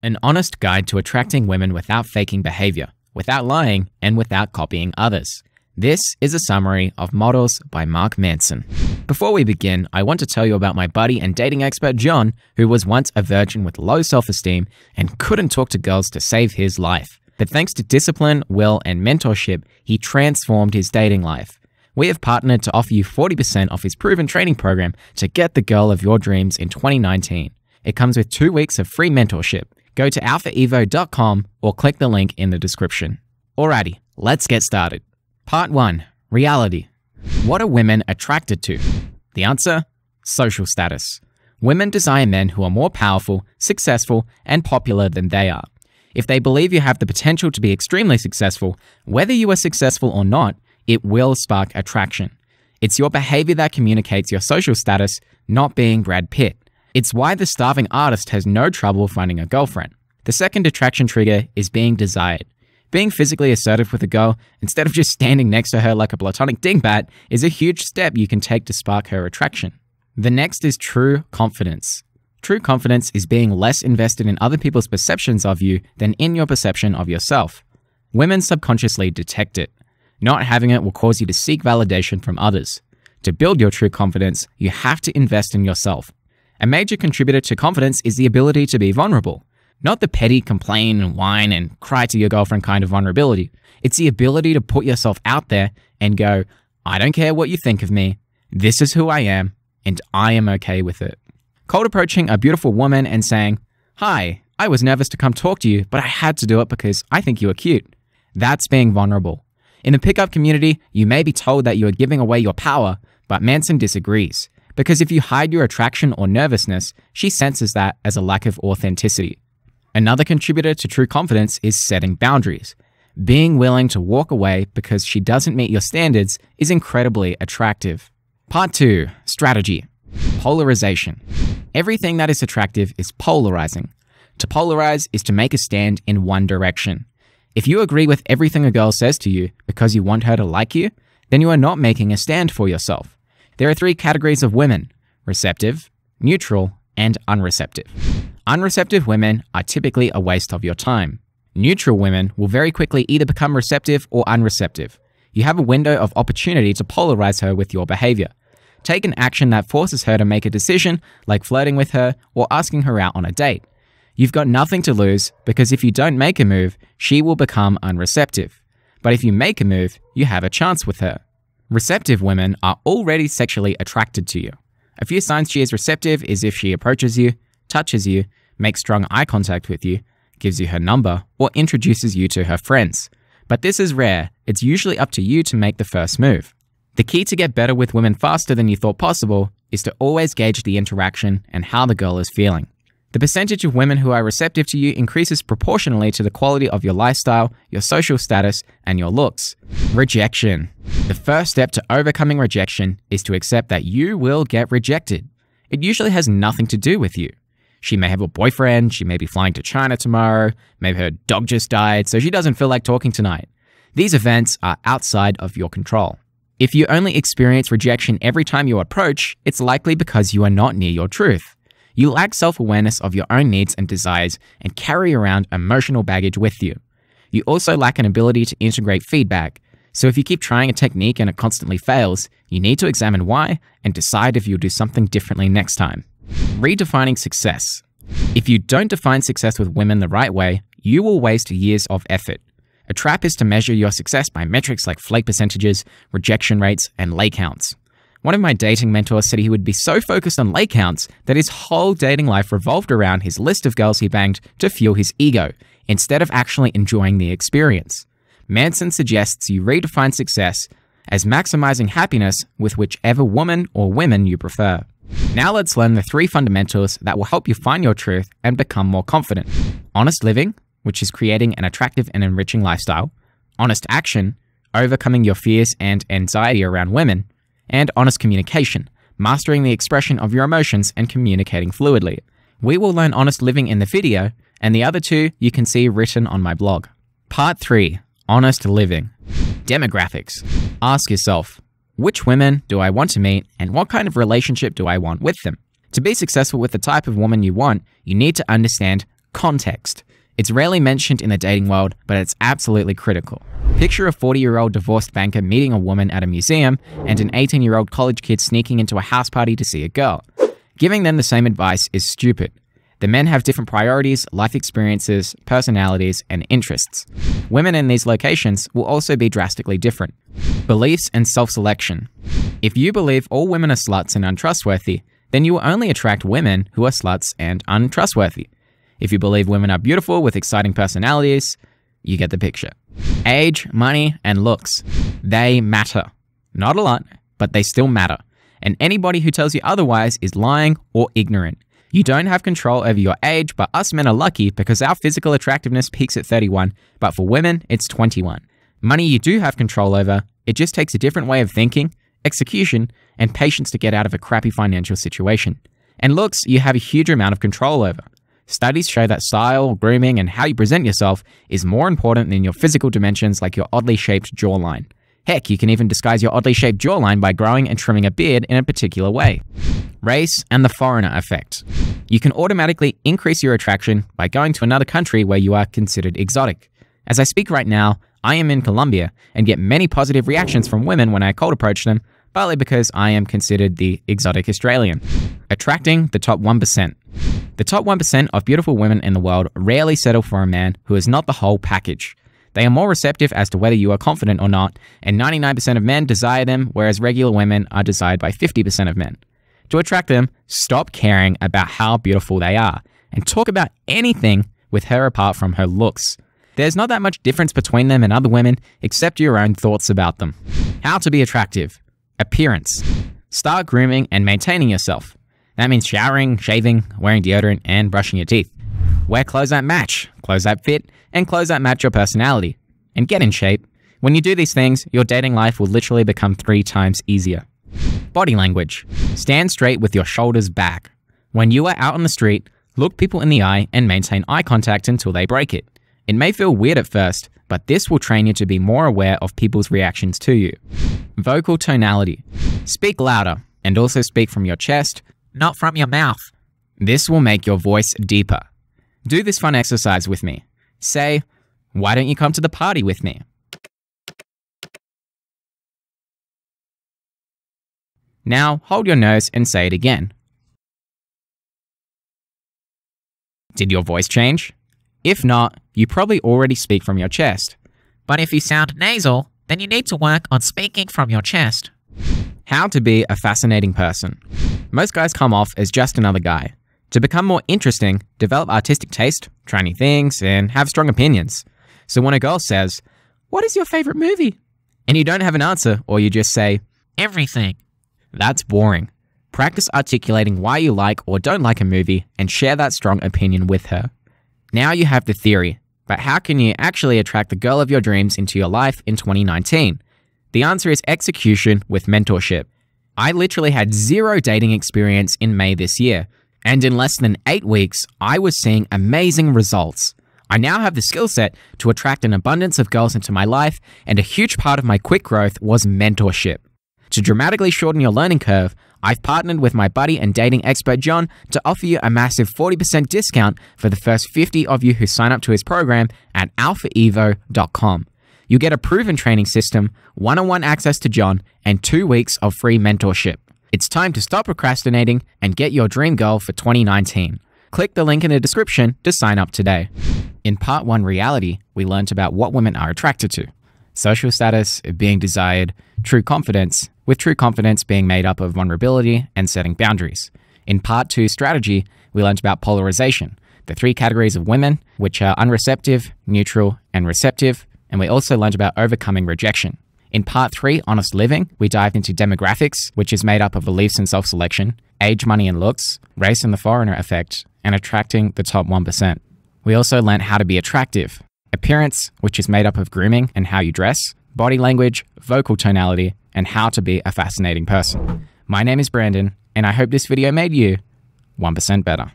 An honest guide to attracting women without faking behavior, without lying, and without copying others. This is a summary of Models by Mark Manson. Before we begin, I want to tell you about my buddy and dating expert John, who was once a virgin with low self esteem and couldn't talk to girls to save his life. But thanks to discipline, will, and mentorship, he transformed his dating life. We have partnered to offer you 40% off his proven training program to get the girl of your dreams in 2019. It comes with two weeks of free mentorship. Go to alphaevo.com or click the link in the description. Alrighty, let's get started. Part 1 Reality. What are women attracted to? The answer social status. Women desire men who are more powerful, successful, and popular than they are. If they believe you have the potential to be extremely successful, whether you are successful or not, it will spark attraction. It's your behavior that communicates your social status, not being Brad Pitt. It's why the starving artist has no trouble finding a girlfriend. The second attraction trigger is being desired. Being physically assertive with a girl, instead of just standing next to her like a platonic dingbat, is a huge step you can take to spark her attraction. The next is true confidence. True confidence is being less invested in other people's perceptions of you than in your perception of yourself. Women subconsciously detect it. Not having it will cause you to seek validation from others. To build your true confidence, you have to invest in yourself. A major contributor to confidence is the ability to be vulnerable. Not the petty complain and whine and cry to your girlfriend kind of vulnerability. It's the ability to put yourself out there and go, I don't care what you think of me. This is who I am, and I am okay with it. Cold approaching a beautiful woman and saying, Hi, I was nervous to come talk to you, but I had to do it because I think you are cute. That's being vulnerable. In the pickup community, you may be told that you are giving away your power, but Manson disagrees. Because if you hide your attraction or nervousness, she senses that as a lack of authenticity. Another contributor to true confidence is setting boundaries. Being willing to walk away because she doesn't meet your standards is incredibly attractive. Part 2 Strategy Polarization. Everything that is attractive is polarizing. To polarize is to make a stand in one direction. If you agree with everything a girl says to you because you want her to like you, then you are not making a stand for yourself. There are three categories of women receptive, neutral, and unreceptive. Unreceptive women are typically a waste of your time. Neutral women will very quickly either become receptive or unreceptive. You have a window of opportunity to polarize her with your behavior. Take an action that forces her to make a decision, like flirting with her or asking her out on a date. You've got nothing to lose because if you don't make a move, she will become unreceptive. But if you make a move, you have a chance with her. Receptive women are already sexually attracted to you. A few signs she is receptive is if she approaches you, touches you, makes strong eye contact with you, gives you her number, or introduces you to her friends. But this is rare, it's usually up to you to make the first move. The key to get better with women faster than you thought possible is to always gauge the interaction and how the girl is feeling. The percentage of women who are receptive to you increases proportionally to the quality of your lifestyle, your social status, and your looks. Rejection. The first step to overcoming rejection is to accept that you will get rejected. It usually has nothing to do with you. She may have a boyfriend, she may be flying to China tomorrow, maybe her dog just died, so she doesn't feel like talking tonight. These events are outside of your control. If you only experience rejection every time you approach, it's likely because you are not near your truth. You lack self awareness of your own needs and desires and carry around emotional baggage with you. You also lack an ability to integrate feedback. So, if you keep trying a technique and it constantly fails, you need to examine why and decide if you'll do something differently next time. Redefining success. If you don't define success with women the right way, you will waste years of effort. A trap is to measure your success by metrics like flake percentages, rejection rates, and lay counts. One of my dating mentors said he would be so focused on lay counts that his whole dating life revolved around his list of girls he banged to fuel his ego, instead of actually enjoying the experience. Manson suggests you redefine success as maximizing happiness with whichever woman or women you prefer. Now let's learn the three fundamentals that will help you find your truth and become more confident. Honest living, which is creating an attractive and enriching lifestyle. Honest action, overcoming your fears and anxiety around women and honest communication, mastering the expression of your emotions and communicating fluidly. We will learn honest living in the video, and the other two you can see written on my blog. Part 3 Honest Living Demographics. Ask yourself which women do I want to meet, and what kind of relationship do I want with them? To be successful with the type of woman you want, you need to understand context. It's rarely mentioned in the dating world, but it's absolutely critical. Picture a 40 year old divorced banker meeting a woman at a museum and an 18 year old college kid sneaking into a house party to see a girl. Giving them the same advice is stupid. The men have different priorities, life experiences, personalities, and interests. Women in these locations will also be drastically different. Beliefs and self selection. If you believe all women are sluts and untrustworthy, then you will only attract women who are sluts and untrustworthy. If you believe women are beautiful with exciting personalities, you get the picture. Age, money, and looks. They matter. Not a lot, but they still matter. And anybody who tells you otherwise is lying or ignorant. You don't have control over your age, but us men are lucky because our physical attractiveness peaks at 31, but for women, it's 21. Money you do have control over, it just takes a different way of thinking, execution, and patience to get out of a crappy financial situation. And looks, you have a huge amount of control over. Studies show that style, grooming, and how you present yourself is more important than your physical dimensions like your oddly shaped jawline. Heck, you can even disguise your oddly shaped jawline by growing and trimming a beard in a particular way. Race and the foreigner effect. You can automatically increase your attraction by going to another country where you are considered exotic. As I speak right now, I am in Colombia and get many positive reactions from women when I cold approach them, partly because I am considered the exotic Australian. Attracting the top 1%. The top 1% of beautiful women in the world rarely settle for a man who is not the whole package. They are more receptive as to whether you are confident or not, and 99% of men desire them, whereas regular women are desired by 50% of men. To attract them, stop caring about how beautiful they are and talk about anything with her apart from her looks. There's not that much difference between them and other women except your own thoughts about them. How to be attractive. Appearance. Start grooming and maintaining yourself. That means showering, shaving, wearing deodorant, and brushing your teeth. Wear clothes that match, clothes that fit, and clothes that match your personality. And get in shape. When you do these things, your dating life will literally become three times easier. Body language. Stand straight with your shoulders back. When you are out on the street, look people in the eye and maintain eye contact until they break it. It may feel weird at first, but this will train you to be more aware of people's reactions to you. Vocal tonality. Speak louder and also speak from your chest, not from your mouth. This will make your voice deeper. Do this fun exercise with me. Say, Why don't you come to the party with me? Now hold your nose and say it again. Did your voice change? If not, you probably already speak from your chest. But if you sound nasal, then you need to work on speaking from your chest. How to be a fascinating person. Most guys come off as just another guy. To become more interesting, develop artistic taste, try new things, and have strong opinions. So when a girl says, What is your favorite movie? and you don't have an answer, or you just say, Everything. That's boring. Practice articulating why you like or don't like a movie and share that strong opinion with her. Now you have the theory, but how can you actually attract the girl of your dreams into your life in 2019? The answer is execution with mentorship. I literally had zero dating experience in May this year, and in less than eight weeks, I was seeing amazing results. I now have the skill set to attract an abundance of girls into my life, and a huge part of my quick growth was mentorship. To dramatically shorten your learning curve, I've partnered with my buddy and dating expert John to offer you a massive 40% discount for the first 50 of you who sign up to his program at alphaevo.com. You get a proven training system, one on one access to John, and two weeks of free mentorship. It's time to stop procrastinating and get your dream girl for 2019. Click the link in the description to sign up today. In part one reality, we learned about what women are attracted to social status, being desired, true confidence, with true confidence being made up of vulnerability and setting boundaries. In part two strategy, we learned about polarization, the three categories of women, which are unreceptive, neutral, and receptive, and we also learned about overcoming rejection. In part three, Honest Living, we dived into demographics, which is made up of beliefs and self selection, age, money, and looks, race and the foreigner effect, and attracting the top 1%. We also learned how to be attractive, appearance, which is made up of grooming and how you dress, body language, vocal tonality, and how to be a fascinating person. My name is Brandon, and I hope this video made you 1% better.